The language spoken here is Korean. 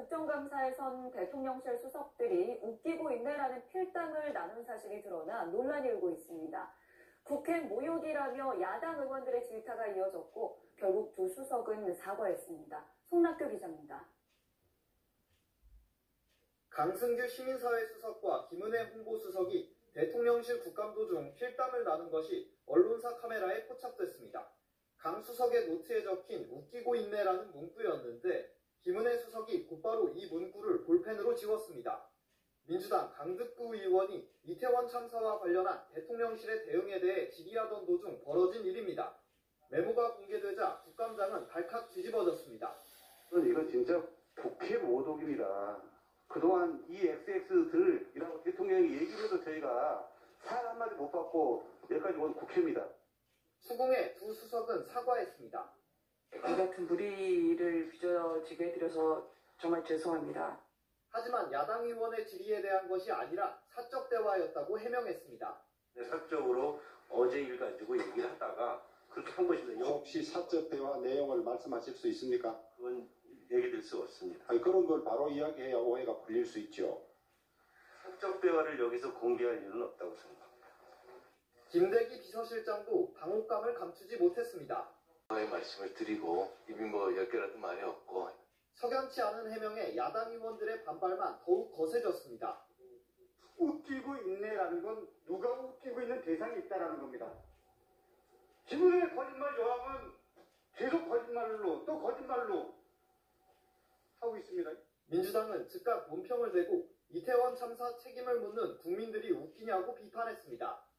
국정감사에선 대통령실 수석들이 웃기고 있네라는 필담을 나눈 사실이 드러나 논란이 일고 있습니다. 국회 모욕이라며 야당 의원들의 질타가 이어졌고 결국 두 수석은 사과했습니다. 송락교 기자입니다. 강승규 시민사회 수석과 김은혜 홍보수석이 대통령실 국감도 중 필담을 나눈 것이 언론사 카메라에 포착됐습니다. 강 수석의 노트에 적힌 웃기고 있네라는 문구였는데 김은혜 수석이 곧바로 이 문구를 볼펜으로 지웠습니다. 민주당 강득구 의원이 이태원 참사와 관련한 대통령실의 대응에 대해 질의하던 도중 벌어진 일입니다. 메모가 공개되자 국감장은 발칵 뒤집어졌습니다. 이건 진짜 국회 모독입니다. 그동안 이 XX들이라고 대통령이 얘기를 해도 저희가 살 한마디 못 받고 여기까지 온 국회입니다. 수궁의 두 수석은 사과했습니다. 이 같은 무리를 빚어지게 해드려서 정말 죄송합니다. 하지만 야당 의원의 질의에 대한 것이 아니라 사적 대화였다고 해명했습니다. 네, 사적으로 어제 일 가지고 얘기를 하다가 그렇게 한 것입니다. 요- 혹시 사적 대화 내용을 말씀하실 수 있습니까? 그건 얘기될 수 없습니다. 아니, 그런 걸 바로 이야기해야 오해가 풀릴 수 있죠. 사적 대화를 여기서 공개할 이유는 없다고 생각합니다. 김대기 비서실장도 당혹감을 감추지 못했습니다. 의 말씀을 드리고 이미 뭐열 개라도 말이 없고 석연치 않은 해명에 야당 의원들의 반발만 더욱 거세졌습니다. 웃기고 있네라는 건 누가 웃기고 있는 대상이 있다라는 겁니다. 지금의 거짓말 여왕은 계속 거짓말로 또 거짓말로 하고 있습니다. 민주당은 즉각 논평을 대고 이태원 참사 책임을 묻는 국민들이 웃기냐고 비판했습니다.